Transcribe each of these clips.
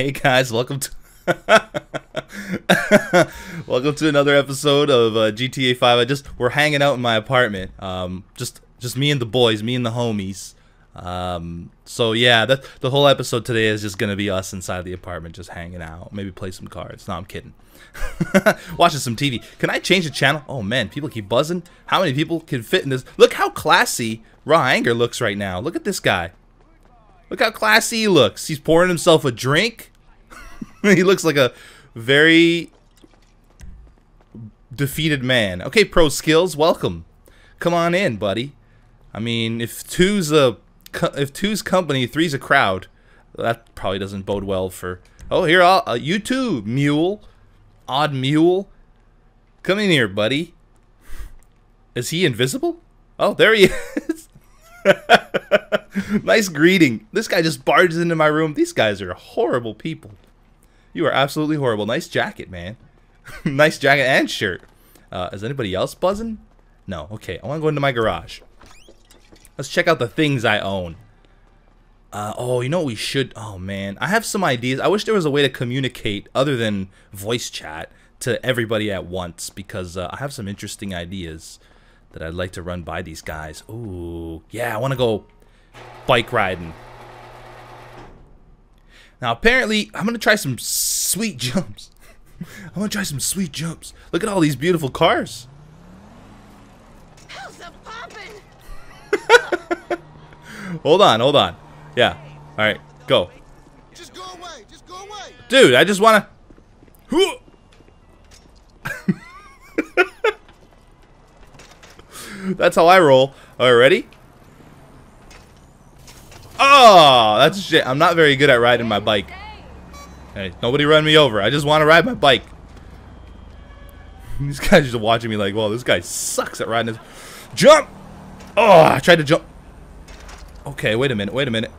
Hey guys, welcome to welcome to another episode of uh, GTA 5. I just we're hanging out in my apartment. Um, just just me and the boys, me and the homies. Um, so yeah, that the whole episode today is just gonna be us inside the apartment, just hanging out. Maybe play some cards. No, I'm kidding. Watching some TV. Can I change the channel? Oh man, people keep buzzing. How many people can fit in this? Look how classy Raw Anger looks right now. Look at this guy. Look how classy he looks. He's pouring himself a drink. he looks like a very defeated man. Okay, pro skills, welcome. Come on in, buddy. I mean, if two's a if two's company, three's a crowd. That probably doesn't bode well for. Oh, here, uh, you too, mule, odd mule. Come in here, buddy. Is he invisible? Oh, there he is. nice greeting. This guy just barges into my room. These guys are horrible people. You are absolutely horrible. Nice jacket, man. nice jacket and shirt. Uh, is anybody else buzzing? No. Okay, I want to go into my garage. Let's check out the things I own. Uh, oh, you know what we should... Oh, man. I have some ideas. I wish there was a way to communicate other than voice chat to everybody at once because uh, I have some interesting ideas that I'd like to run by these guys. Ooh, yeah, I want to go bike riding. Now, apparently, I'm going to try some sweet jumps. I'm going to try some sweet jumps. Look at all these beautiful cars. How's that poppin'? hold on, hold on. Yeah. All right, go. Just go away. Just go away. Dude, I just want to... That's how I roll. All right, ready? Oh, that's shit. I'm not very good at riding my bike. Hey, nobody run me over. I just want to ride my bike. These guys just watching me like, well, this guy sucks at riding his... Jump! Oh, I tried to jump. Okay, wait a minute, wait a minute.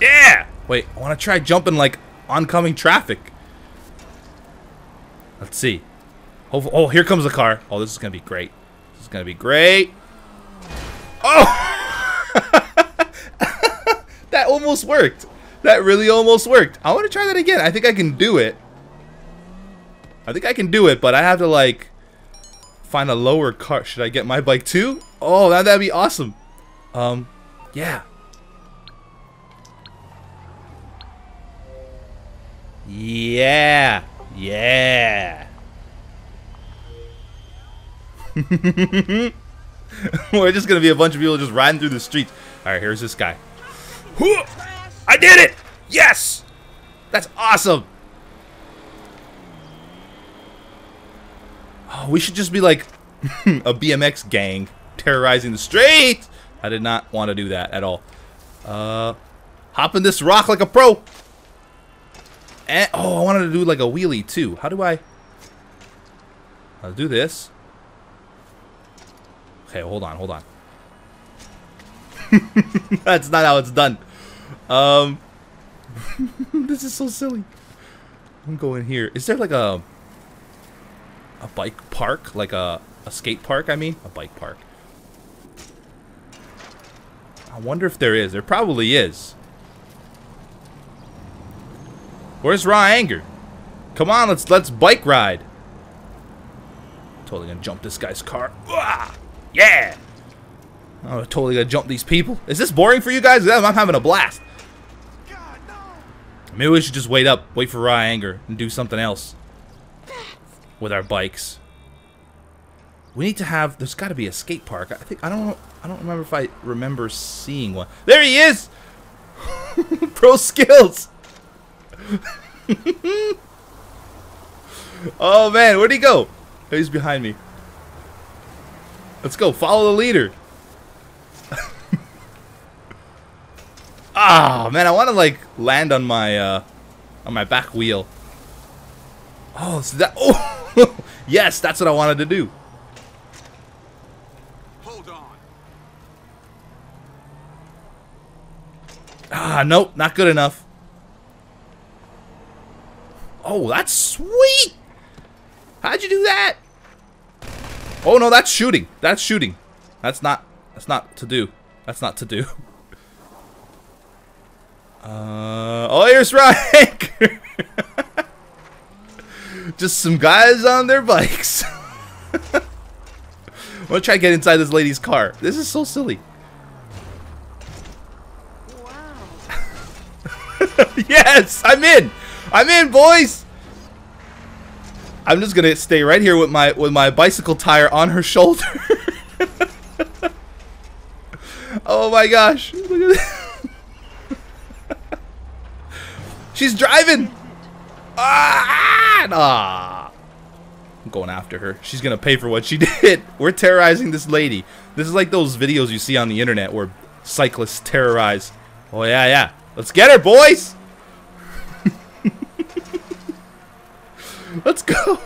Yeah! Wait, I want to try jumping like oncoming traffic. Let's see. Oh, oh, here comes the car. Oh, this is going to be great. This is going to be great. Oh! that almost worked. That really almost worked. I want to try that again. I think I can do it. I think I can do it, but I have to, like, find a lower car. Should I get my bike, too? Oh, that, that'd be awesome. Um, yeah. Yeah. Yeah. We're just gonna be a bunch of people just riding through the streets. Alright, here's this guy. I did it! Yes! That's awesome! Oh, we should just be like a BMX gang terrorizing the streets! I did not want to do that at all. Uh, hop in this rock like a pro! And, oh, I wanted to do like a wheelie too. How do I... I'll do this. Okay, hold on, hold on. That's not how it's done. Um, this is so silly. I'm going here. Is there like a a bike park, like a a skate park? I mean, a bike park. I wonder if there is. There probably is. Where's Raw Anger? Come on, let's let's bike ride. Totally gonna jump this guy's car. Yeah! I'm totally gonna jump these people. Is this boring for you guys? I'm having a blast. Maybe we should just wait up, wait for Raw Anger, and do something else with our bikes. We need to have. There's got to be a skate park. I think I don't. I don't remember if I remember seeing one. There he is. Pro skills. oh man, where'd he go? Oh, He's behind me. Let's go. Follow the leader. Ah, man, I want to like land on my uh on my back wheel. Oh, so that Oh, yes, that's what I wanted to do. Hold on. Ah, nope, not good enough. Oh, that's sweet. How'd you do that? Oh no, that's shooting. That's shooting. That's not. That's not to do. That's not to do. Uh, oh, here's Rank! Just some guys on their bikes. I'm gonna try to get inside this lady's car. This is so silly. Wow. yes, I'm in. I'm in, boys. I'm just gonna stay right here with my with my bicycle tire on her shoulder. oh my gosh! Look at this. She's driving. Ah! ah! I'm going after her. She's gonna pay for what she did. We're terrorizing this lady. This is like those videos you see on the internet where cyclists terrorize. Oh yeah, yeah. Let's get her, boys. Let's go.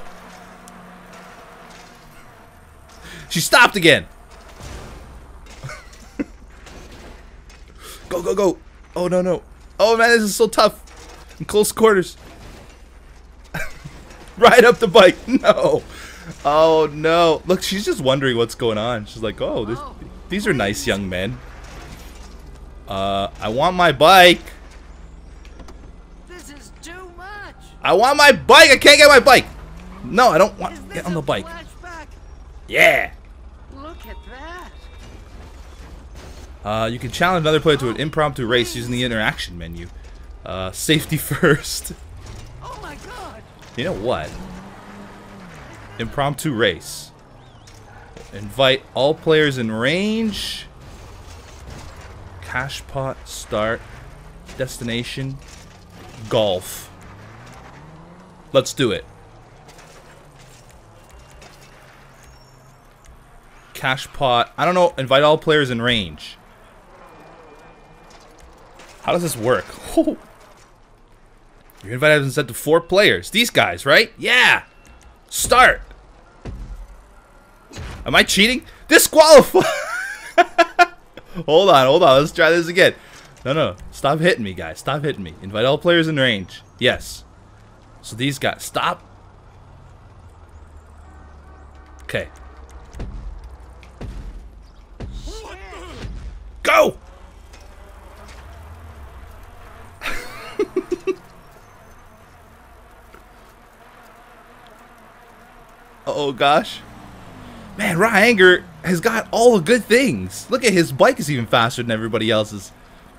She stopped again. go, go, go. Oh, no, no. Oh, man, this is so tough. In close quarters. Ride up the bike. No. Oh, no. Look, she's just wondering what's going on. She's like, oh, this, these are nice young men. Uh, I want my bike. This is too much. I want my bike. I can't get my bike. No, I don't want get on the bike. flashback? Yeah. Look at that. Uh, you can challenge another player to an impromptu race using the interaction menu. Uh, safety first. Oh my god. You know what? Impromptu race. Invite all players in range. Cash pot start. Destination. Golf. Let's do it. Cash pot. I don't know. Invite all players in range. How does this work? Your invite has been sent to four players. These guys, right? Yeah. Start. Am I cheating? Disqualify. hold on, hold on. Let's try this again. No, no. Stop hitting me, guys. Stop hitting me. Invite all players in range. Yes. So these guys. Stop. Okay. Go! oh gosh. Man, Ryanger has got all the good things. Look at his bike is even faster than everybody else's.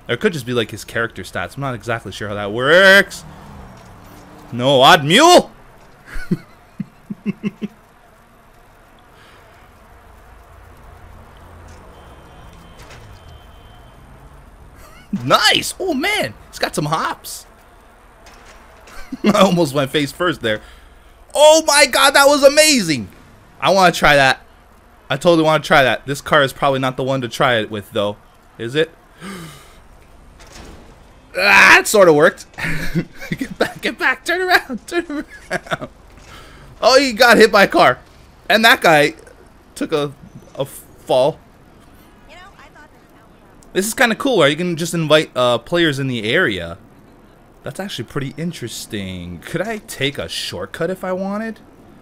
Or it could just be like his character stats. I'm not exactly sure how that works. No, odd mule! nice! Oh man, he's got some hops. I almost went face first there. Oh my god, that was amazing! I want to try that. I totally want to try that. This car is probably not the one to try it with, though. Is it? ah, it sort of worked. get back, get back, turn around, turn around. Oh, he got hit by a car. And that guy took a, a fall. You know, I thought this This is kind of cool, where you can just invite uh, players in the area. That's actually pretty interesting. Could I take a shortcut if I wanted?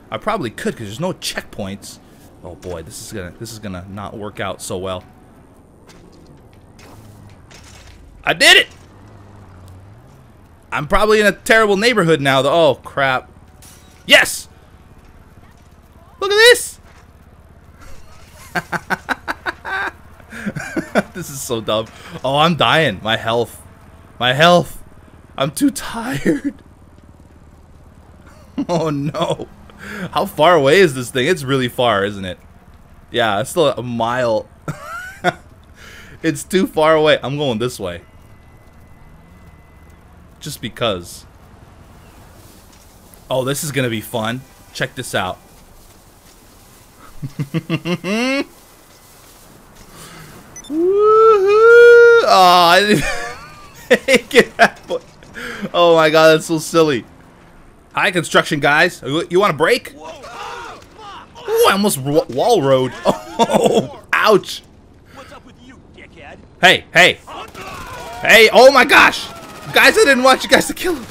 I probably could, because there's no checkpoints. Oh boy, this is gonna this is gonna not work out so well. I did it! I'm probably in a terrible neighborhood now, though. Oh crap! Yes! Look at this! this is so dumb. Oh, I'm dying. My health. My health. I'm too tired. Oh no. How far away is this thing? It's really far, isn't it? Yeah, it's still a mile. it's too far away. I'm going this way. Just because. Oh, this is going to be fun. Check this out. Woohoo! Oh, I didn't make it halfway. Oh my god, that's so silly. Hi, construction guys. You, want a break? Ooh, I almost wall rode. Oh, ouch. Hey, hey. Hey, oh my gosh. Guys, I didn't want you guys to kill him.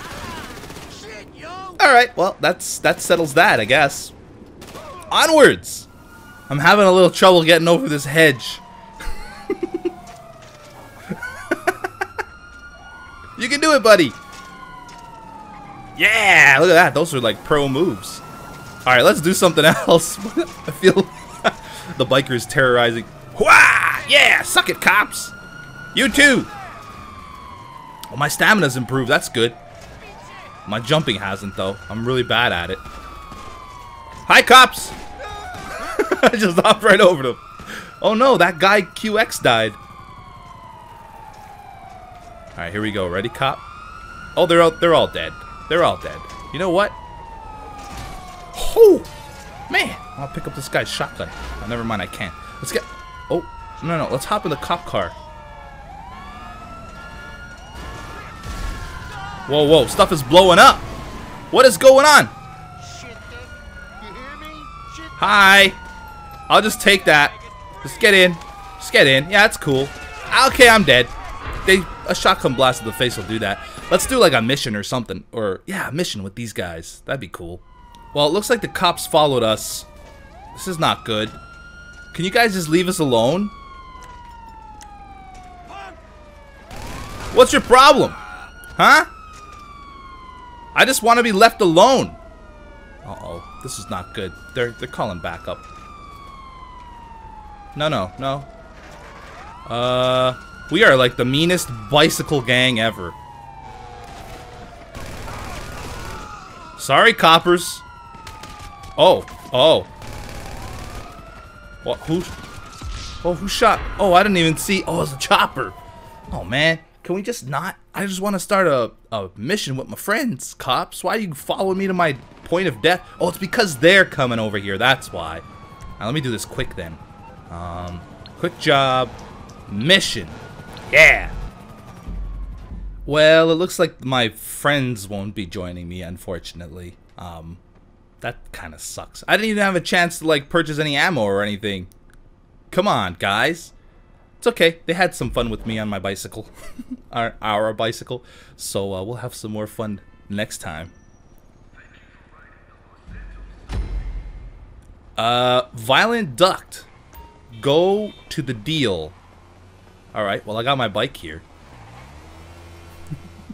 Alright, well, that's that settles that, I guess. Onwards! I'm having a little trouble getting over this hedge. You can do it, buddy. Yeah, look at that. Those are like pro moves. All right, let's do something else. I feel the biker is terrorizing. Wah! Yeah, suck it, cops. You too. My stamina's improved. That's good. My jumping hasn't, though. I'm really bad at it. Hi, cops. I just hopped right over them. Oh no, that guy QX died. All right, here we go. Ready, cop? Oh, they're all they're all dead. They're all dead. You know what? Oh, man! I'll pick up this guy's shotgun. Oh, never mind, I can't. Let's get. Oh, no, no. Let's hop in the cop car. Whoa, whoa! Stuff is blowing up. What is going on? Shit, Dick. You hear me? Shit. Hi. I'll just take that. Just get in. Just get in. Yeah, that's cool. Okay, I'm dead. They a shotgun blast to the face will do that. Let's do like a mission or something. Or yeah, a mission with these guys. That'd be cool. Well, it looks like the cops followed us. This is not good. Can you guys just leave us alone? What's your problem? Huh? I just want to be left alone. Uh-oh. This is not good. They're they're calling backup. No, no, no. Uh, we are like the meanest bicycle gang ever. Sorry, coppers. Oh, oh. What? Who? Oh, who shot? Oh, I didn't even see. Oh, it's a chopper. Oh man, can we just not? I just want to start a, a mission with my friends, cops. Why are you following me to my point of death? Oh, it's because they're coming over here. That's why. Now let me do this quick then. Um, quick job, mission. Yeah. Well, it looks like my friends won't be joining me, unfortunately. Um, that kind of sucks. I didn't even have a chance to like purchase any ammo or anything. Come on, guys. It's okay. They had some fun with me on my bicycle, our our bicycle. So uh, we'll have some more fun next time. Uh, violent duct. Go to the deal. All right. Well, I got my bike here.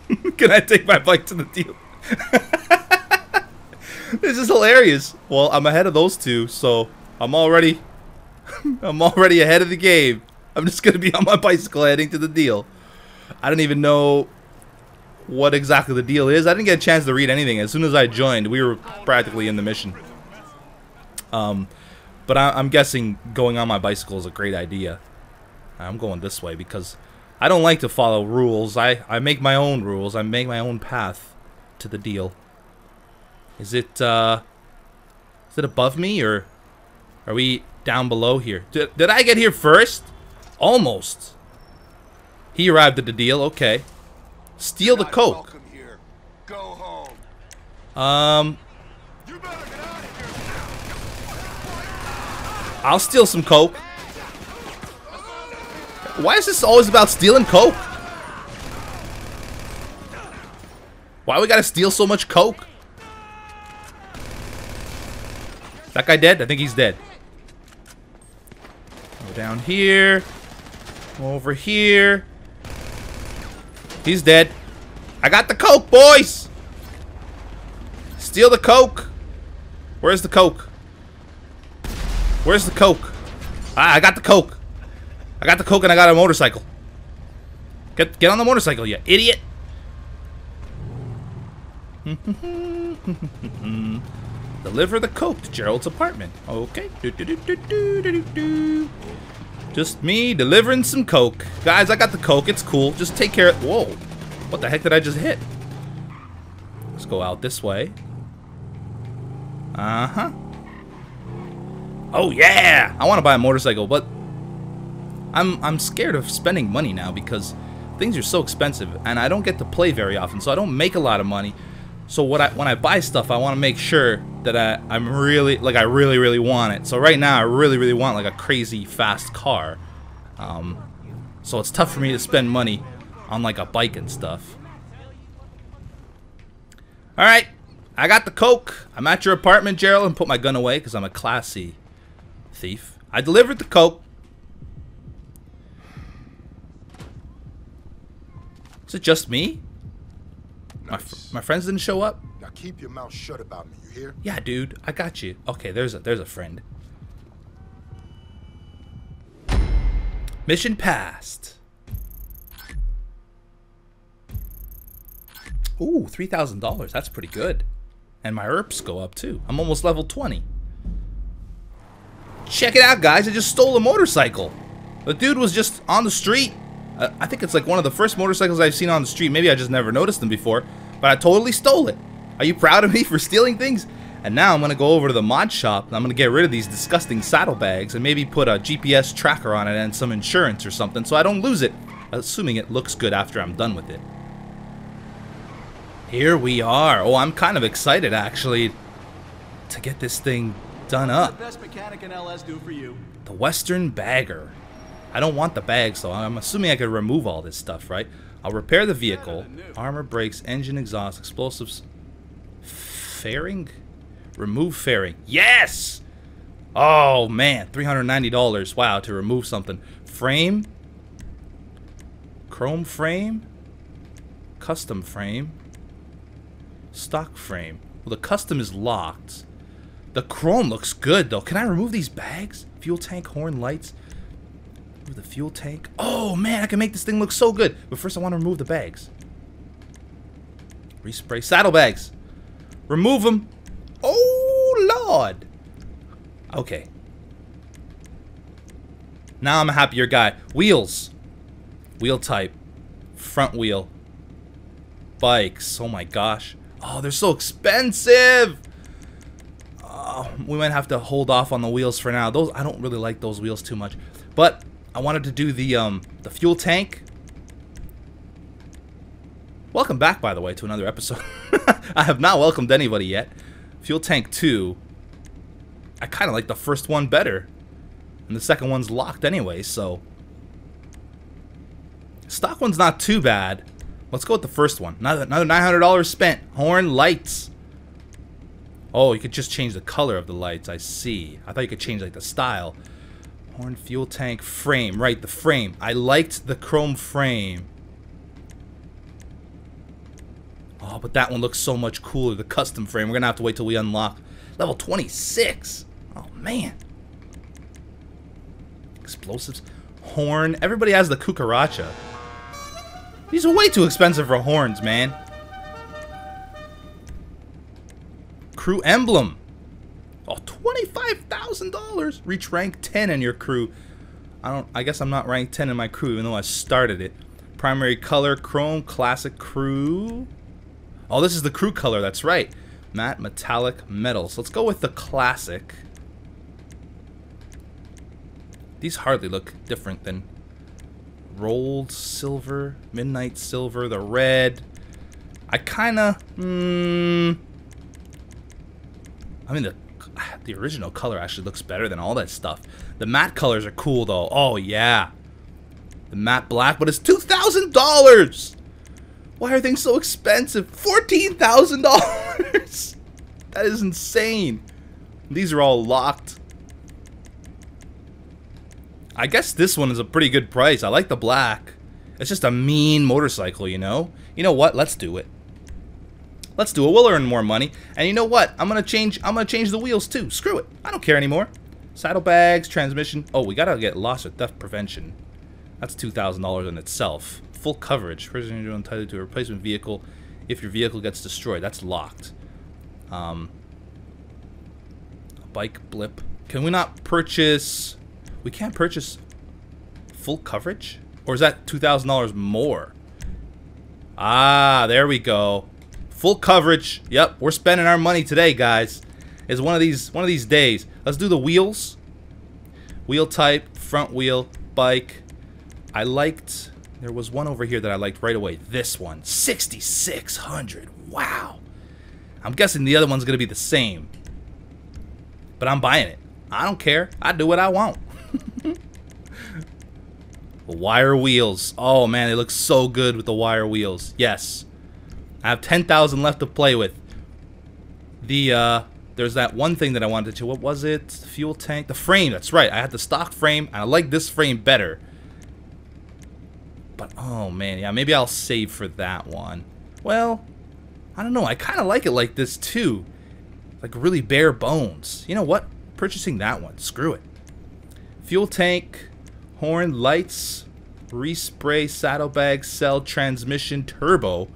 Can I take my bike to the deal? this is hilarious. Well, I'm ahead of those two, so I'm already I'm already ahead of the game. I'm just gonna be on my bicycle heading to the deal. I don't even know what exactly the deal is. I didn't get a chance to read anything. As soon as I joined, we were practically in the mission. Um, but I, I'm guessing going on my bicycle is a great idea. I'm going this way because I don't like to follow rules. I, I make my own rules. I make my own path to the deal. Is it, uh... Is it above me, or... Are we down below here? Did, did I get here first? Almost. He arrived at the deal. Okay. Steal the coke. Go home. Um, You get out of here. I'll steal some coke. Why is this always about stealing coke? Why we gotta steal so much coke? That guy dead? I think he's dead. Go down here. Over here. He's dead. I got the coke, boys! Steal the coke. Where's the coke? Where's the coke? Ah, I got the coke. I got the coke and I got a motorcycle. Get get on the motorcycle, you idiot. Deliver the coke to Gerald's apartment. Okay. Do, do, do. Just me delivering some coke. Guys, I got the coke. It's cool. Just take care of... Whoa. What the heck did I just hit? Let's go out this way. Uh-huh. Oh, yeah! I want to buy a motorcycle, but... I'm, I'm scared of spending money now because things are so expensive and I don't get to play very often, so I don't make a lot of money. So what I when I buy stuff, I want to make sure that I I'm really like I really really want it. So right now I really really want like a crazy fast car. Um, so it's tough for me to spend money on like a bike and stuff. All right, I got the coke. I'm at your apartment, Gerald, and put my gun away because I'm a classy thief. I delivered the coke. Is it just me? My, fr- my friends didn't show up? Now keep your mouth shut about me, you hear? Yeah, dude, I got you. Okay, there's a there's a friend. Mission passed. Ooh, three thousand dollars. That's pretty good. And my ERPs go up too. I'm almost level twenty. Check it out, guys! I just stole a motorcycle. The dude was just on the street. Uh, I think it's like one of the first motorcycles I've seen on the street. Maybe I just never noticed them before, but I totally stole it. Are you proud of me for stealing things? And now I'm gonna go over to the mod shop and I'm gonna get rid of these disgusting saddlebags and maybe put a GPS tracker on it and some insurance or something so I don't lose it. Assuming it looks good after I'm done with it. Here we are. Oh, I'm kind of excited actually to get this thing done up. The best mechanic in LS do for you. The Western Bagger. I don't want the bags though. I'm assuming I could remove all this stuff, right? I'll repair the vehicle. Armor, brakes, engine, exhaust, explosives. Fairing? Remove fairing. Yes! Oh man, $390. Wow, to remove something. Frame. Chrome frame. Custom frame. Stock frame. Well, the custom is locked. The chrome looks good though. Can I remove these bags? Fuel tank, horn, lights. Remove the fuel tank. Oh man, I can make this thing look so good. But first I want to remove the bags. Respray saddlebags. Remove them. Oh lord. Okay. Now I'm a happier guy. Wheels. Wheel type. Front wheel. Bikes. Oh my gosh. Oh, they're so expensive. Oh, we might have to hold off on the wheels for now. Those I don't really like those wheels too much. But I wanted to do the um the fuel tank. Welcome back by the way to another episode. I have not welcomed anybody yet. Fuel tank 2. I kind of like the first one better. And the second one's locked anyway, so Stock one's not too bad. Let's go with the first one. Another another $900 spent. Horn lights. Oh, you could just change the color of the lights. I see. I thought you could change like the style. Horn fuel tank frame. Right, the frame. I liked the chrome frame. Oh, but that one looks so much cooler. The custom frame. We're going to have to wait till we unlock level 26. Oh, man. Explosives. Horn. Everybody has the cucaracha. These are way too expensive for horns, man. Crew emblem. Oh, $25,000. Reach rank 10 in your crew. I don't I guess I'm not rank 10 in my crew even though I started it. Primary color chrome classic crew. Oh, this is the crew color. That's right. Matte metallic metals. Let's go with the classic. These hardly look different than rolled silver, midnight silver, the red. I kind of, mm, I mean the the original color actually looks better than all that stuff. The matte colors are cool though. Oh yeah, the matte black, but it's two thousand dollars. Why are things so expensive? Fourteen thousand dollars. That is insane. These are all locked. I guess this one is a pretty good price. I like the black. It's just a mean motorcycle, you know? You know what? Let's do it. Let's do it. We'll earn more money. And you know what? I'm gonna change I'm gonna change the wheels too. Screw it. I don't care anymore. Saddlebags, transmission. Oh, we gotta get loss or theft prevention. That's two thousand dollars in itself. Full coverage. You're entitled to a replacement vehicle if your vehicle gets destroyed. That's locked. Um bike blip. Can we not purchase we can't purchase full coverage? Or is that $2,000 more? Ah, there we go. Full coverage. Yep, we're spending our money today, guys. It's one of these one of these days. Let's do the wheels. Wheel type, front wheel, bike. I liked there was one over here that I liked right away. This one, 6600. Wow. I'm guessing the other one's going to be the same. But I'm buying it. I don't care. I do what I want. wire wheels. Oh man, they look so good with the wire wheels. Yes. I have 10,000 left to play with. The, uh, there's that one thing that I wanted to, what was it? Fuel tank? The frame, that's right. I had the stock frame, and I like this frame better. But, oh man, yeah, maybe I'll save for that one. Well, I don't know. I kind of like it like this too. Like really bare bones. You know what? Purchasing that one. Screw it. Fuel tank, horn, lights, respray, saddlebag, cell, transmission, turbo.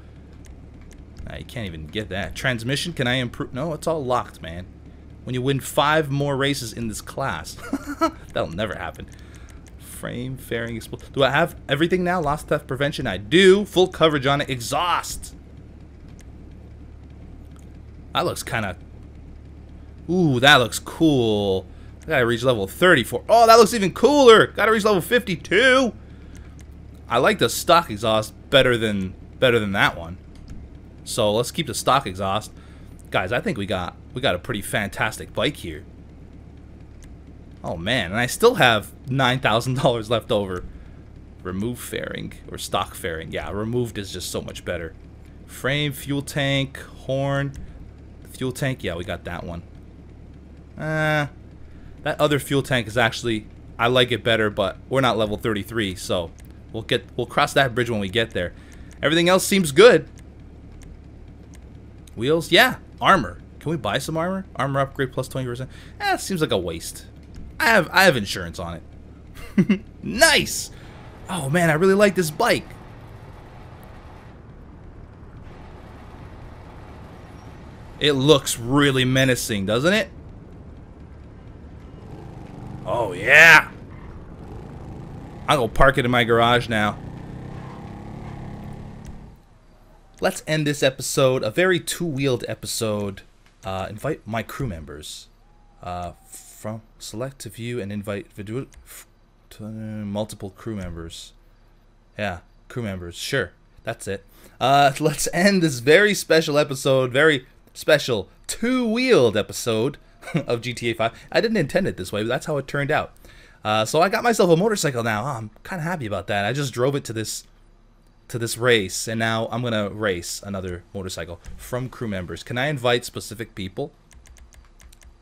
You can't even get that. Transmission, can I improve? No, it's all locked, man. When you win five more races in this class. That'll never happen. Frame, fairing, explode. Do I have everything now? Lost theft prevention? I do. Full coverage on it. Exhaust. That looks kind of... Ooh, that looks cool. I gotta reach level 34. Oh, that looks even cooler. Gotta reach level 52. I like the stock exhaust better than better than that one. So let's keep the stock exhaust. Guys, I think we got we got a pretty fantastic bike here. Oh man, and I still have $9,000 left over. Remove fairing or stock fairing. Yeah, removed is just so much better. Frame, fuel tank, horn. Fuel tank, yeah, we got that one. Uh, that other fuel tank is actually, I like it better, but we're not level 33, so we'll get, we'll cross that bridge when we get there. Everything else seems good. Wheels, yeah. Armor. Can we buy some armor? Armor upgrade plus 20%. Eh, seems like a waste. I have, I have insurance on it. nice! Oh man, I really like this bike. It looks really menacing, doesn't it? Oh, yeah. I'm to park it in my garage now. Let's end this episode, a very two-wheeled episode. Uh, invite my crew members. Uh, from select to view and invite multiple crew members. Yeah, crew members. Sure, that's it. Uh, let's end this very special episode, very special two-wheeled episode of GTA 5. I didn't intend it this way, but that's how it turned out. Uh, so I got myself a motorcycle now. Oh, I'm kind of happy about that. I just drove it to this to this race, and now I'm gonna race another motorcycle from crew members. Can I invite specific people?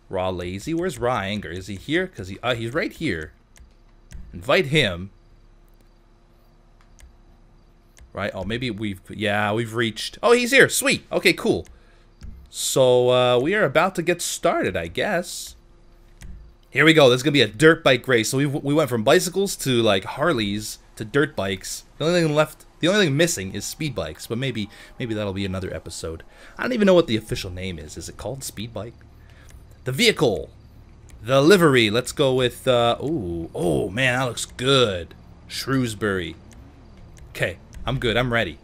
Raw Lazy, where's Raw Anger? Is he here? Cause he uh, he's right here. Invite him. Right? Oh, maybe we've yeah we've reached. Oh, he's here. Sweet. Okay, cool. So uh, we are about to get started, I guess. Here we go. This is gonna be a dirt bike race. So we we went from bicycles to like Harleys to dirt bikes. The only thing left, the only thing missing is speed bikes. But maybe maybe that'll be another episode. I don't even know what the official name is. Is it called speed bike? The vehicle, the livery. Let's go with. Uh, ooh, oh man, that looks good. Shrewsbury. Okay, I'm good. I'm ready.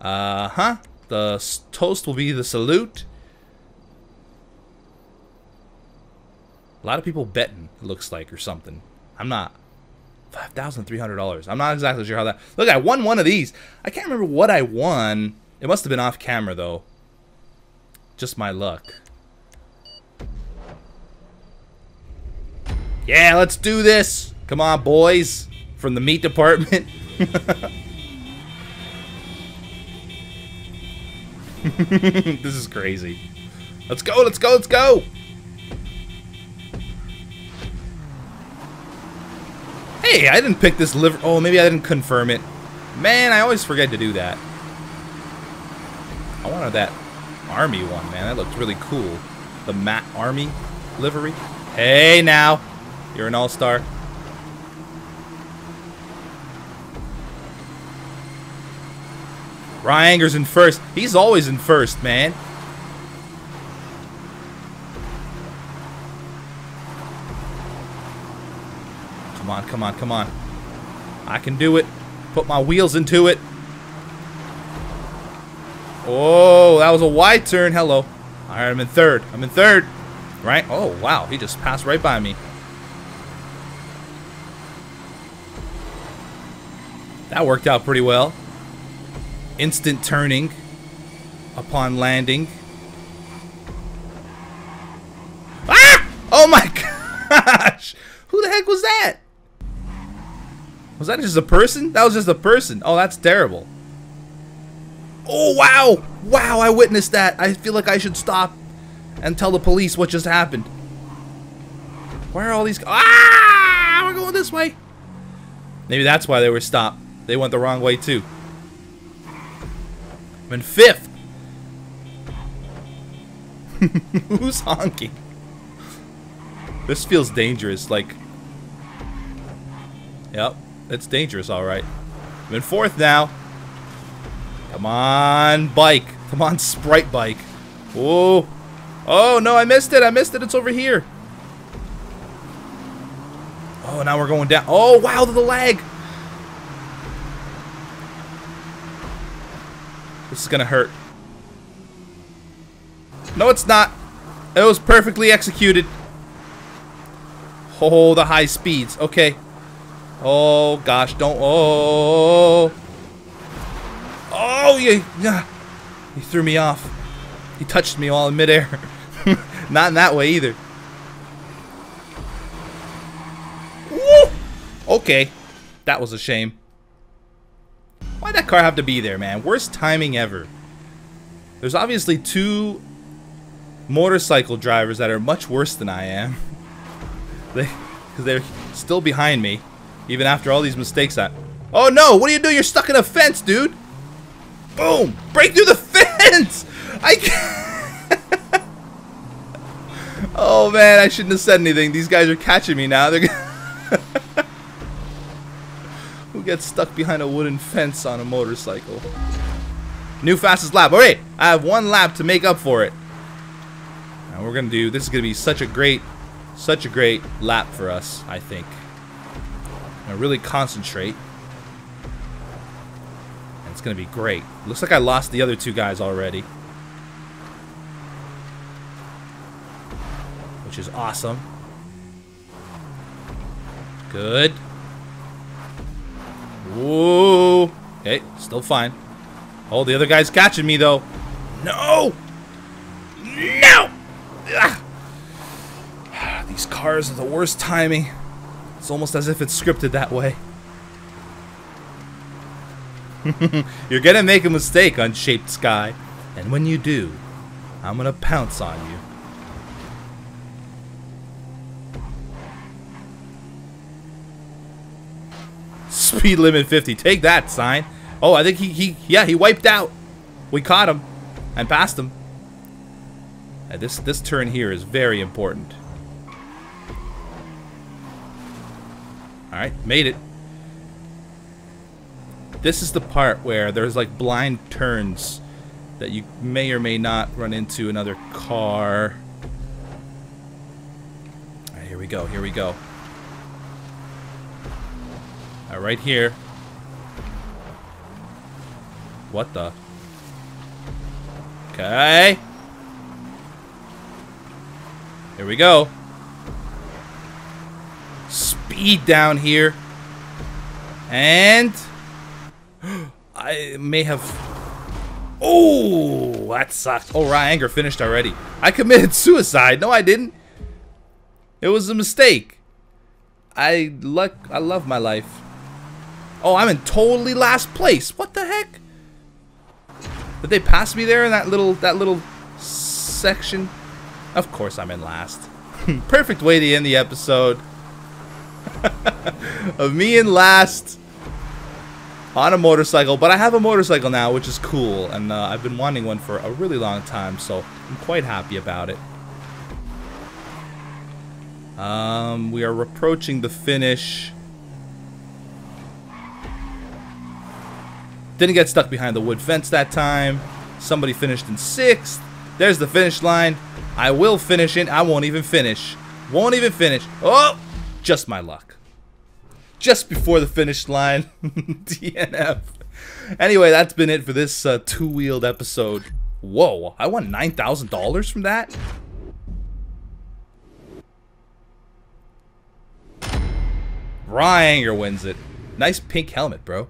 Uh huh. The toast will be the salute. A lot of people betting, it looks like, or something. I'm not. $5,300. I'm not exactly sure how that... Look, I won one of these. I can't remember what I won. It must have been off camera, though. Just my luck. Yeah, let's do this. Come on, boys. From the meat department. this is crazy. Let's go, let's go, let's go! Hey, I didn't pick this liver. Oh, maybe I didn't confirm it. Man, I always forget to do that. I wanted that army one, man. That looked really cool. The matte army livery. Hey, now. You're an all-star. Ryan Ryanger's in first. He's always in first, man. Come on, come on, come on. I can do it. Put my wheels into it. Oh, that was a wide turn. Hello. All right, I'm in third. I'm in third. Right? Oh, wow. He just passed right by me. That worked out pretty well. Instant turning upon landing. Ah! Oh my gosh! Who the heck was that? Was that just a person? That was just a person. Oh, that's terrible. Oh, wow! Wow, I witnessed that. I feel like I should stop and tell the police what just happened. Where are all these... Ah! We're going this way. Maybe that's why they were stopped. They went the wrong way, too. I'm in fifth. Who's honking? This feels dangerous. Like, yep, it's dangerous. All right, I'm in fourth now. Come on, bike. Come on, sprite bike. Whoa. Oh no, I missed it. I missed it. It's over here. Oh, now we're going down. Oh wow, the lag. This is gonna hurt. No, it's not. It was perfectly executed. Oh, the high speeds. Okay. Oh, gosh. Don't. Oh. Oh, you. Yeah. He threw me off. He touched me while in midair. not in that way either. Woo! Okay. That was a shame. Why'd that car have to be there, man? Worst timing ever. There's obviously two motorcycle drivers that are much worse than I am. they, they're still behind me, even after all these mistakes. I. Oh no! What are you doing? You're stuck in a fence, dude. Boom! Break through the fence! I. Can't. oh man, I shouldn't have said anything. These guys are catching me now. They're. Who gets stuck behind a wooden fence on a motorcycle? New fastest lap. Alright, I have one lap to make up for it. And we're gonna do this is gonna be such a great such a great lap for us, I think. I'm really concentrate. And it's gonna be great. Looks like I lost the other two guys already. Which is awesome. Good. Whoa. Okay, still fine. Oh, the other guy's catching me, though. No! No! Ah. These cars are the worst timing. It's almost as if it's scripted that way. You're gonna make a mistake, Unshaped Sky. And when you do, I'm gonna pounce on you. Speed limit 50. Take that, sign. Oh, I think he, he yeah, he wiped out. We caught him and passed him. And this, this turn here is very important. Alright, made it. This is the part where there's like blind turns that you may or may not run into another car. Alright, here we go, here we go. Alright, right here. What the? Okay. Here we go. Speed down here. And... I may have... Oh, that sucks. Oh, Anger finished already. I committed suicide. No, I didn't. It was a mistake. I luck. I love my life. Oh, I'm in totally last place. What the heck? Did they pass me there in that little that little section? Of course I'm in last. Perfect way to end the episode. Of me in last on a motorcycle, but I have a motorcycle now, which is cool, and uh, I've been wanting one for a really long time, so I'm quite happy about it. Um, we are approaching the finish. Didn't get stuck behind the wood fence that time. Somebody finished in sixth. There's the finish line. I will finish it. I won't even finish. Won't even finish. Oh, just my luck. Just before the finish line. DNF. Anyway, that's been it for this uh, two-wheeled episode. Whoa, I won $9,000 from that? Ryanger wins it. Nice pink helmet, bro.